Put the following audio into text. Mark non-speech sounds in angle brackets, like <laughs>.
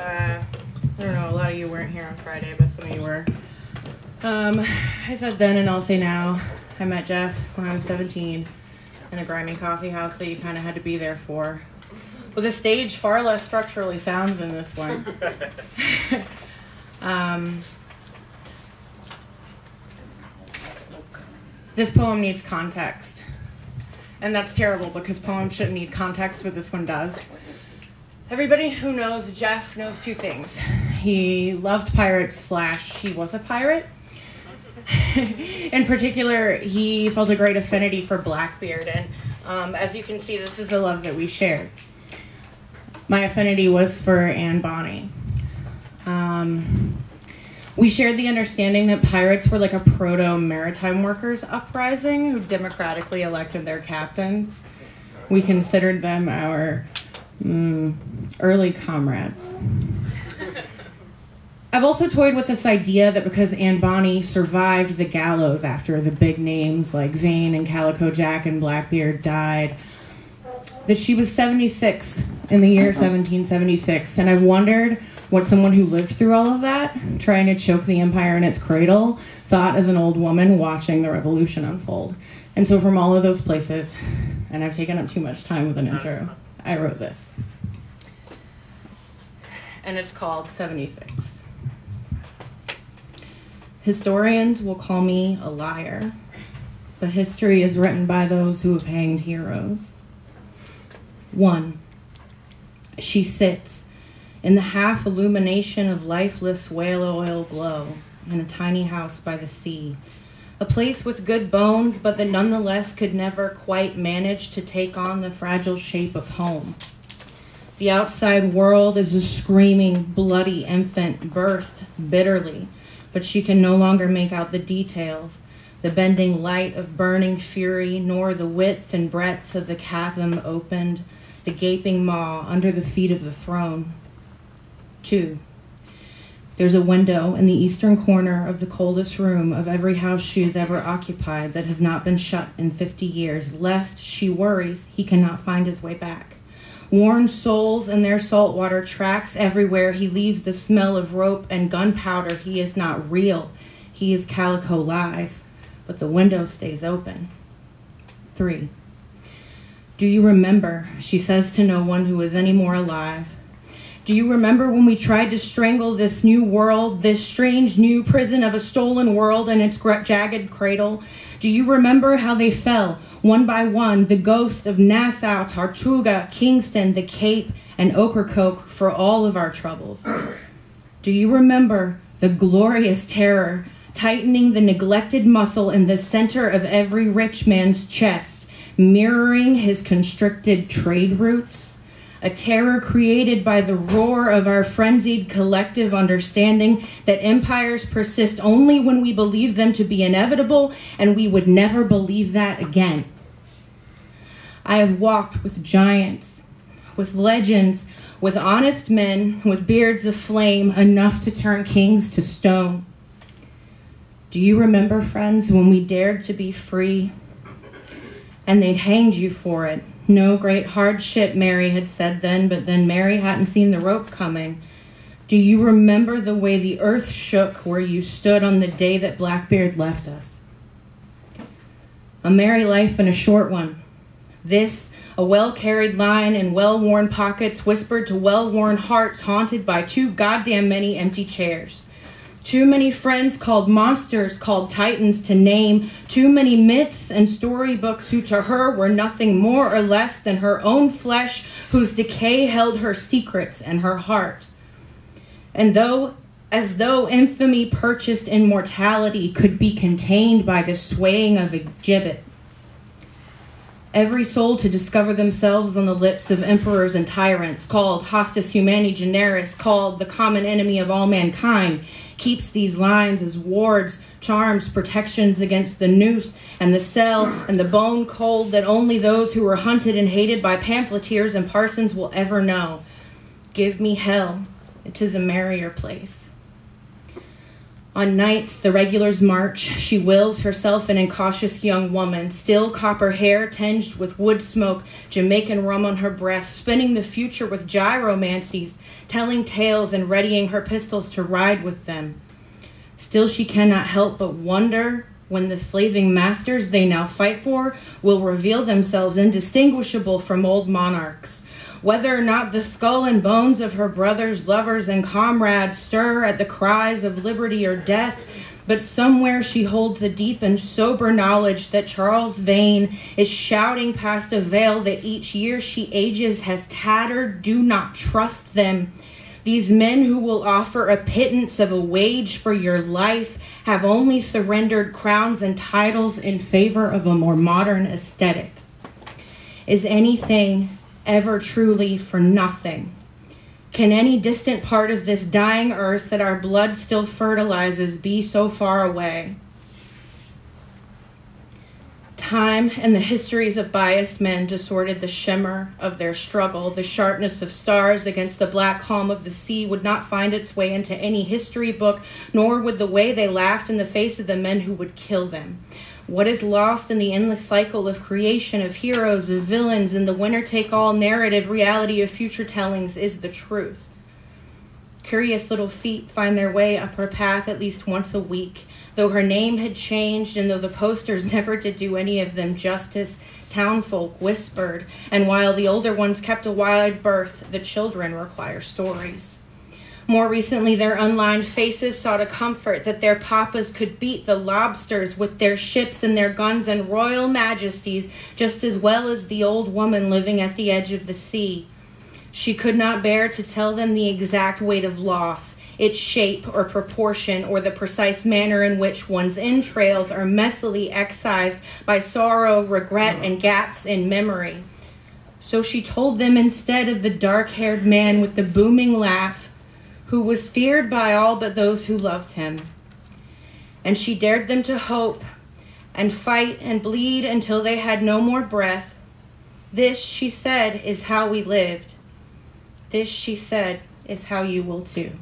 Uh, I don't know, a lot of you weren't here on Friday, but some of you were. Um, I said then and I'll say now, I met Jeff when I was 17 in a grimy coffee house that you kind of had to be there for. With a stage far less structurally sound than this one. <laughs> um, this poem needs context. And that's terrible because poems shouldn't need context, but this one does. Everybody who knows Jeff knows two things. He loved pirates, slash, he was a pirate. <laughs> In particular, he felt a great affinity for Blackbeard, and um, as you can see, this is a love that we shared. My affinity was for Anne Bonny. Um, we shared the understanding that pirates were like a proto maritime workers uprising who democratically elected their captains. We considered them our mm, early comrades. <laughs> I've also toyed with this idea that because Anne Bonny survived the gallows after the big names like Vane and Calico Jack and Blackbeard died, that she was 76 in the year 1776. And I wondered what someone who lived through all of that, trying to choke the empire in its cradle, thought as an old woman watching the revolution unfold. And so, from all of those places, and I've taken up too much time with an intro, I wrote this. And it's called 76. Historians will call me a liar, but history is written by those who have hanged heroes. One, she sits in the half illumination of lifeless whale oil glow in a tiny house by the sea. A place with good bones, but that nonetheless could never quite manage to take on the fragile shape of home. The outside world is a screaming, bloody infant birthed bitterly, but she can no longer make out the details the bending light of burning fury, nor the width and breadth of the chasm opened, the gaping maw under the feet of the throne. Two, there's a window in the eastern corner of the coldest room of every house she has ever occupied that has not been shut in 50 years, lest she worries he cannot find his way back. Worn souls and their saltwater tracks everywhere. He leaves the smell of rope and gunpowder. He is not real. He is calico lies, but the window stays open. Three. Do you remember? She says to no one who is any more alive do you remember when we tried to strangle this new world, this strange new prison of a stolen world and its jagged cradle? Do you remember how they fell, one by one, the ghosts of Nassau, Tortuga, Kingston, the Cape, and Ocracoke for all of our troubles? Do you remember the glorious terror tightening the neglected muscle in the center of every rich man's chest, mirroring his constricted trade routes? A terror created by the roar of our frenzied collective understanding that empires persist only when we believe them to be inevitable, and we would never believe that again. I have walked with giants, with legends, with honest men, with beards of flame enough to turn kings to stone. Do you remember, friends, when we dared to be free and they'd hanged you for it? No great hardship, Mary had said then, but then Mary hadn't seen the rope coming. Do you remember the way the earth shook where you stood on the day that Blackbeard left us? A merry life and a short one. This, a well carried line in well worn pockets, whispered to well worn hearts haunted by too goddamn many empty chairs. Too many friends called monsters, called titans to name. Too many myths and storybooks who to her were nothing more or less than her own flesh, whose decay held her secrets and her heart. And though, as though infamy purchased immortality could be contained by the swaying of a gibbet, every soul to discover themselves on the lips of emperors and tyrants, called hostis humani generis, called the common enemy of all mankind, keeps these lines as wards, charms, protections against the noose and the cell and the bone cold that only those who were hunted and hated by pamphleteers and parsons will ever know. Give me hell, it is a merrier place. On nights the regulars march, she wills herself an incautious young woman, still copper hair tinged with wood smoke, Jamaican rum on her breath, spinning the future with gyromancies, telling tales and readying her pistols to ride with them. Still she cannot help but wonder when the slaving masters they now fight for will reveal themselves indistinguishable from old monarchs whether or not the skull and bones of her brothers, lovers, and comrades stir at the cries of liberty or death, but somewhere she holds a deep and sober knowledge that Charles Vane is shouting past a veil that each year she ages has tattered. Do not trust them. These men who will offer a pittance of a wage for your life have only surrendered crowns and titles in favor of a more modern aesthetic. Is anything ever truly for nothing? Can any distant part of this dying earth that our blood still fertilizes be so far away? Time and the histories of biased men distorted the shimmer of their struggle. The sharpness of stars against the black calm of the sea would not find its way into any history book, nor would the way they laughed in the face of the men who would kill them. What is lost in the endless cycle of creation of heroes, of villains, and the winner take all narrative reality of future tellings is the truth. Curious little feet find their way up her path at least once a week. Though her name had changed, and though the posters <laughs> never did do any of them justice, townfolk whispered, and while the older ones kept a wide berth, the children require stories. More recently, their unlined faces sought a comfort that their papas could beat the lobsters with their ships and their guns and royal majesties just as well as the old woman living at the edge of the sea. She could not bear to tell them the exact weight of loss, its shape or proportion, or the precise manner in which one's entrails are messily excised by sorrow, regret, and gaps in memory. So she told them instead of the dark haired man with the booming laugh who was feared by all but those who loved him. And she dared them to hope and fight and bleed until they had no more breath. This, she said, is how we lived. This, she said, is how you will too.